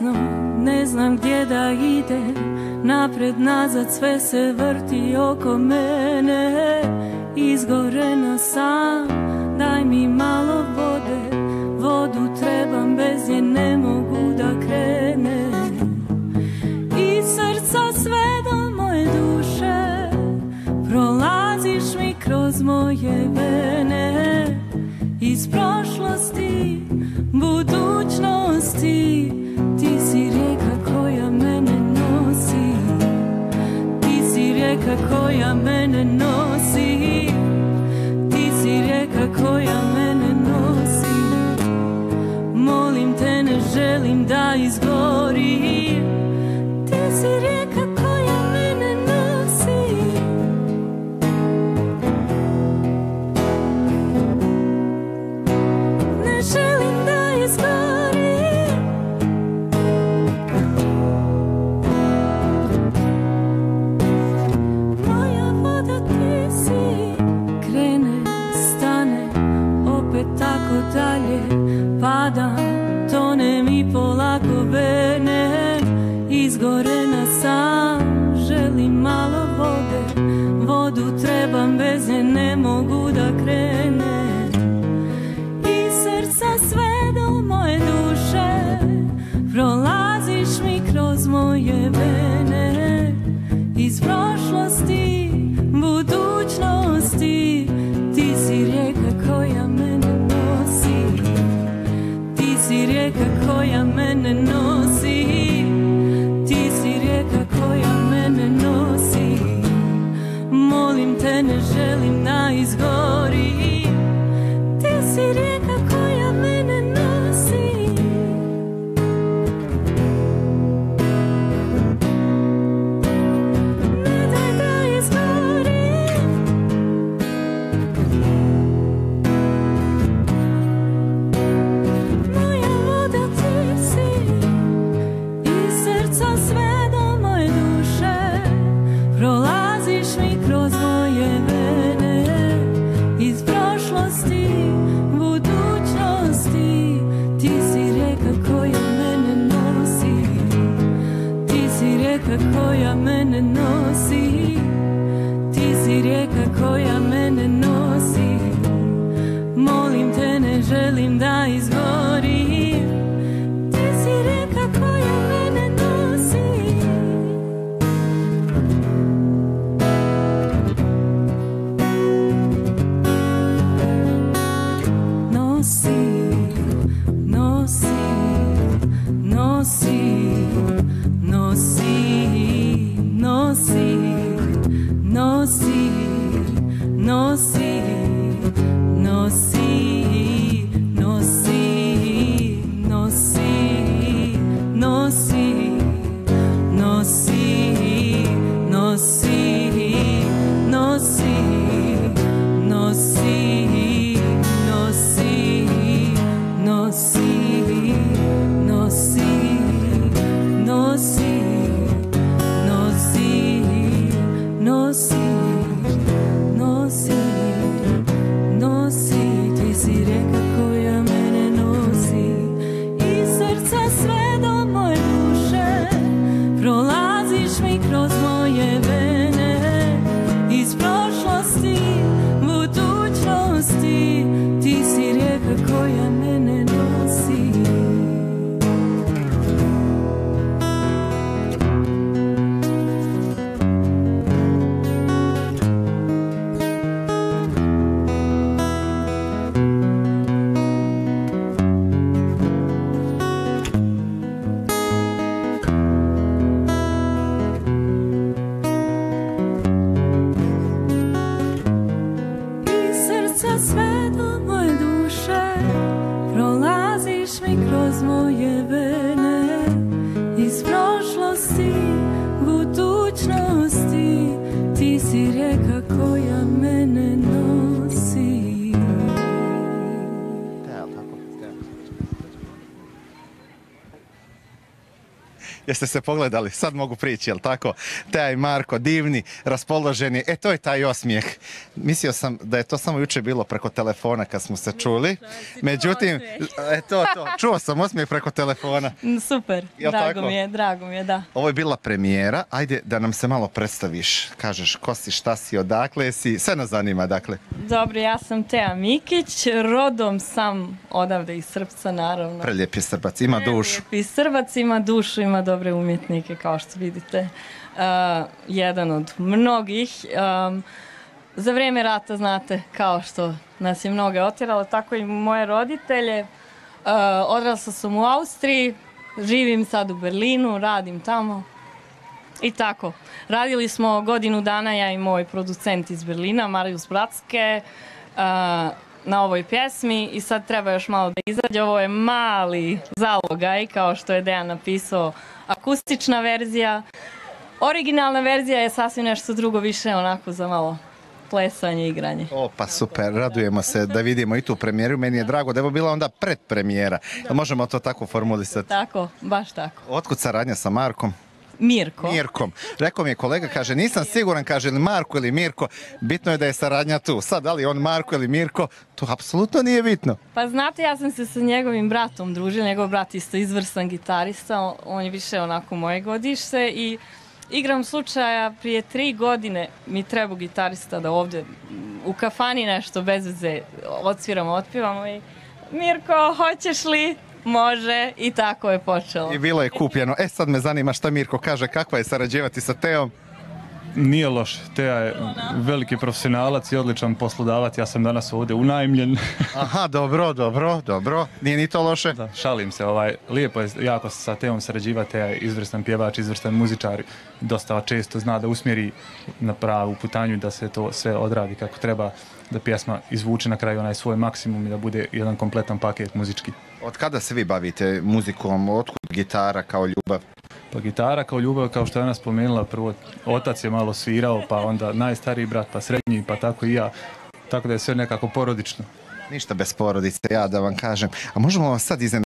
desno, ne znam gdje da ide. Napred, nazad, sve se vrti oko mene. Izgorena sam, daj mi malo vode. Vodu trebam, bez nje ne mogu da krene I srca sve do moje duše. Prolaziš mi kroz moje vene. Iz prošlosti, budućnosti rijeka koja mene nosi. Ti si rijeka koja mene nosi. Molim te ne želim da izgorim polako dalje padam, tonem i polako bene izgore. No. know rijeka koja mene nosi. Ti si rijeka koja mene nosi. Molim te ne želim da izgorim DC. Przyszły kroz moje wejście. Jeste se pogledali? Sad mogu prići, jel tako? Teja i Marko, divni, raspoloženi. E, to je taj osmijeh. Mislio sam da je to samo jučer bilo preko telefona kad smo se čuli. Međutim, e, to, to. Čuo sam osmijeh preko telefona. Super, Jel drago tako? mi je, drago mi je, da. Ovo je bila premijera. Ajde da nam se malo predstaviš. Kažeš ko si, šta si, odakle si. Sve nas zanima, dakle. Dobro, ja sam Teja Mikić, rodom sam odavde iz Srpca, naravno. Prelijep je Srbac, ima dušu. I Srbac ima dušu, ima dobre umjetnike, kao što vidite. Uh, jedan od mnogih. Um, za vrijeme rata, znate, kao što nas je mnoge otjeralo, tako i moje roditelje. Uh, odrasla sam u Austriji, živim sad u Berlinu, radim tamo. I tako. Radili smo godinu dana, ja i moj producent iz Berlina, Marius Bratske, uh, na ovoj pjesmi i sad treba još malo da izađe. Ovo je mali zalogaj, kao što je Dejan napisao, akustična verzija. Originalna verzija je sasvim nešto drugo, više onako za malo plesanje i igranje. O, pa super, radujemo se da vidimo i tu premijeru. Meni je drago da je bila onda predpremijera. Možemo to tako formulisati? Tako, baš tako. Otkud saradnja sa Markom? Mirko. Mirkom. Rekao mi je kolega, kaže, nisam siguran, kaže, ili Marko ili Mirko. Bitno je da je saradnja tu. Sad, da li on Marko ili Mirko, to apsolutno nije bitno. Pa znate, ja sam se sa njegovim bratom družila, njegov brat isto izvrstan gitarista, on je više onako moje godište i igram slučaja prije tri godine mi treba gitarista da ovdje u kafani nešto bez veze odsviramo, otpivamo i Mirko, hoćeš li? Može i tako je počelo. I bilo je kupljeno. E, sad me zanima šta Mirko kaže, kakva je sarađivati sa Teom. Nije loš. Teja je veliki profesionalac i odličan poslodavac. Ja sam danas ovdje unajmljen. Aha, dobro, dobro, dobro. Nije ni to loše. da, šalim se. Ovaj, lijepo je jako sa Teom sarađivati. Teja je izvrstan pjevač, izvrstan muzičar. Dosta često zna da usmjeri na pravu putanju da se to sve odradi kako treba. Da pjesma izvuče na kraju onaj svoj maksimum i da bude jedan kompletan paket muzički. Od kada se vi bavite muzikom? Otkud gitara kao ljubav? Pa gitara kao ljubav, kao što je ona spomenula, prvo otac je malo svirao, pa onda najstariji brat, pa srednji, pa tako i ja. Tako da je sve nekako porodično. Ništa bez porodice, ja da vam kažem. A možemo vam sad iznenaditi